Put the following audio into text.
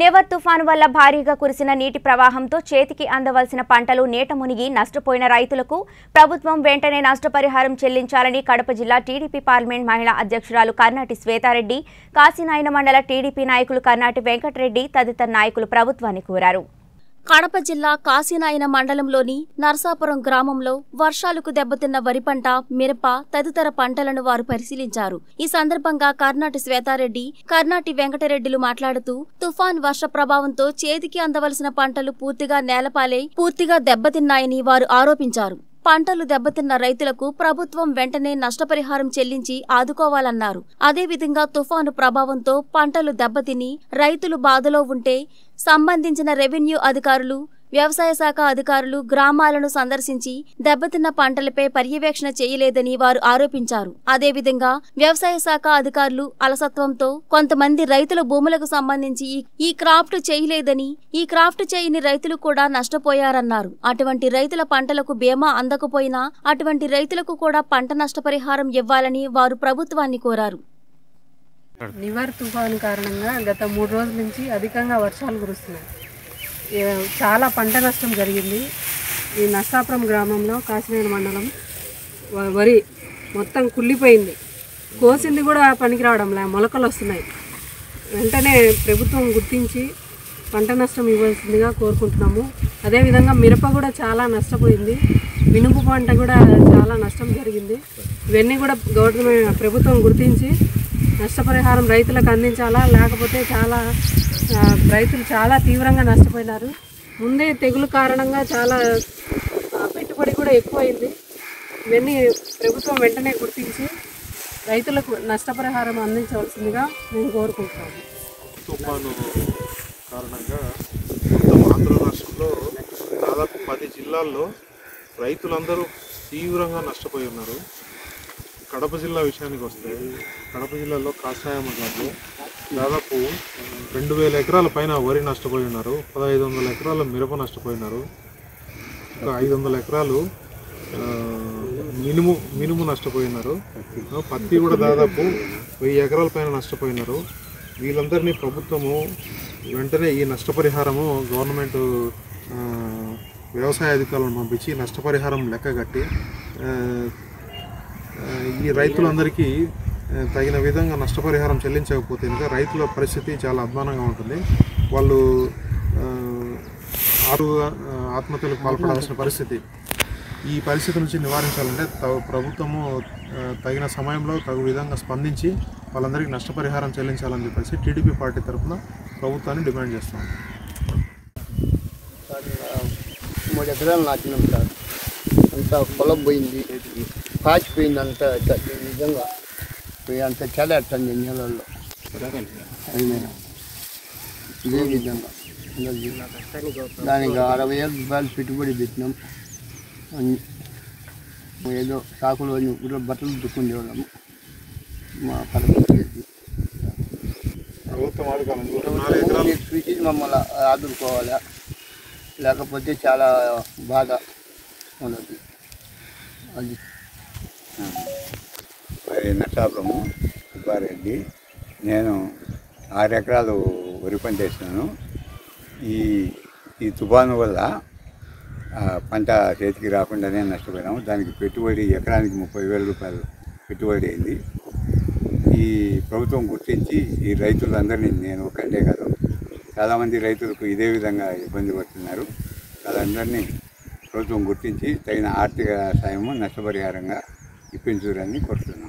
Never తుఫాను వల్ల భారీగా కురిసిన నీటి ప్రవాహంతో చేతికి అందవలసిన పంటలు నీట మునిగి నష్టపోయిన రైతులకు ప్రభుత్వం వెంటనే నష్టపరిహారం చెల్లించాలని కడప జిల్లా టీడీపీ పార్లమెంట్ మహిళా అధ్యక్షురాలు కర్నాటి శ్వేతారెడ్డి కాశీనాయన మండల టీడీపీ నాయకులు కర్నాటి వెంకటరెడ్డి తదితర నాయకులు ప్రభుత్వాన్ని కోరారు. కడప జిల్లా కాశీనాయన మండలంలోని నరసాపురం గ్రామంలో వర్షాలకు దెబ్బతిన్న వరి పంట మిరప తదితర పంటలను వారు పరిశీలించారు. ఈ సందర్భంగా కర్నాటి శ్వేతారెడ్డి కర్నాటి వెంకటరెడ్డిలు మాట్లాడుతూ తుఫాన్ వర్ష ప్రభావంతో చేతికి అందవలసిన పంటలు పూర్తిగా నేలపాలై పూర్తిగా దెబ్బతిన్నాయని వారు ఆరోపించారు. పంటలు దెబ్బతిన్న రైతులకు ప్రభుత్వం వెంటనే నష్టపరిహారం చెల్లించి ఆదుకోవాలన్నారు. అదేవిధంగా తుఫాను ప్రభావంతో పంటలు దెబ్బతిని రైతులు బాధలో ఉంటే సంబంధించిన రెవెన్యూ అధికారులు వ్యవసాయ శాఖ అధికారులు గ్రామాలను సందర్శించి దెబ్బతిన్న పంటలపై పర్యవేక్షణ చేయలేదని వారు ఆరోపించారు. అదేవిధంగా వ్యవసాయ శాఖ అధికారులు అలసత్వంతో కొంతమంది రైతుల భూములకు సంబంధించి ఈ- క్రాఫ్ట్ చేయలేదని ఈ క్రాఫ్ట్ చేయని రైతులు కూడా నష్టపోయారన్నారు. అటువంటి రైతుల పంటలకు బీమా అందకపోయినా అటువంటి రైతులకు కూడా పంట నష్టపరిహారం ఇవ్వాలని వారు ప్రభుత్వాన్ని కోరారు. నివర్ తుఫాను కారణంగా గత మూడు రోజుల నుంచి అధికంగా వర్షాలు కురుస్తున్నాయి. చాలా పంట నష్టం జరిగింది. ఈ నష్టాపురం గ్రామంలో కాశీనాయన మండలం వ- వరి మొత్తం కుళ్ళిపోయింది. కోసింది కూడా పనికి రావడంలే మొలకలు వస్తున్నాయి. వెంటనే ప్రభుత్వం గుర్తించి పంట నష్టం ఇవ్వాల్సిందిగా కోరుకుంటున్నాము. అదేవిధంగా మిరప కూడా చాలా నష్టపోయింది. మినుపు పంట కూడా చాలా నష్టం జరిగింది. ఇవన్నీ కూడా గవర్నమెంట్ ప్రభుత్వం గుర్తించి నష్టపరిహారం రైతులకు అందించాలా లేకపోతే చాలా రైతులు చాలా తీవ్రంగా నష్టపోయినారు. ముందే తెగులు కారణంగా చాలా పెట్టుబడి కూడా ఎక్కువైంది. ఇవన్నీ ప్రభుత్వం వెంటనే గుర్తించి రైతులకు నష్టపరిహారం అందించవలసిందిగా మేము కోరుకుంటున్నాము తుఫాను కారణంగా మొత్తం ఆంధ్ర రాష్ట్రంలో దాదాపు పది జిల్లాల్లో రైతులందరూ తీవ్రంగా నష్టపోయి ఉన్నారు. కడప జిల్లా విషయానికి వస్తే కడప జిల్లాలో కాషాయ మండలంలో దాదాపు రెండు వేల ఎకరాల పైన వరి నష్టపోయి ఉన్నారు పదహైదు వందల ఎకరాల మిరప నష్టపోయినారు. ఒక ఐదు వందల ఎకరాలు మినుము మినుము నష్టపోయినారు. పత్తి కూడా దాదాపు వెయ్యి ఎకరాల పైన నష్టపోయినారు. వీళ్ళందరినీ ప్రభుత్వము వెంటనే ఈ నష్టపరిహారము గవర్నమెంట్ వ్యవసాయ అధికారులను పంపించి నష్టపరిహారం లెక్క కట్టి ఈ రైతులందరికీ తగిన విధంగా నష్టపరిహారం చెల్లించకపోతే కనుక రైతుల పరిస్థితి చాలా అధ్వానంగా ఉంటుంది. వాళ్ళు ఆరు ఆత్మహత్యలకు పాల్పడాల్సిన పరిస్థితి. ఈ పరిస్థితి నుంచి నివారించాలంటే త- ప్రభుత్వము తగిన సమయంలో తగు విధంగా స్పందించి వాళ్ళందరికీ నష్టపరిహారం చెల్లించాలని చెప్పేసి టీడీపీ పార్టీ తరఫున ప్రభుత్వాన్ని డిమాండ్ చేస్తాం మూడు ఎకరాలు నాటినాం సార్ అంతా పొలం పోయింది పాచిపోయింది అంతా నిజంగా విధంగా అంత చెలేస్తుంది నీళ్ళల్లో ఇదే విధంగా. దానికి అరవై ఏళ్ళ రూపాయలు పెట్టుబడి పెట్టినాం. అన్ని ఏదో సాకులు అని కూడా బట్టలు దుక్కుండేవాళ్ళము మా పరిస్థితి. చూసి మమ్మల్ని ఆదుకోవాలి? లేకపోతే చాలా బాధ ఉన్నది. అది. మరి నరసాపురము సుబ్బారెడ్డి. నేను ఆరు ఎకరాలు వరి పంట వేసినాను. ఈ ఈ తుఫాను వల్ల పంట చేతికి రాకుండానే నష్టపోయినాము. దానికి పెట్టుబడి ఎకరానికి ముప్పై వేల రూపాయలు పెట్టుబడి అయింది. ఈ ప్రభుత్వం గుర్తించి ఈ రైతులందరినీ నేను ఒక్కటే కాదు చాలామంది రైతులకు ఇదే విధంగా ఇబ్బంది పడుతున్నారు. వాళ్ళందరినీ ప్రభుత్వం గుర్తించి తగిన ఆర్థిక సాయము నష్టపరిహారంగా ఇప్పించురని కోరుతున్నాను.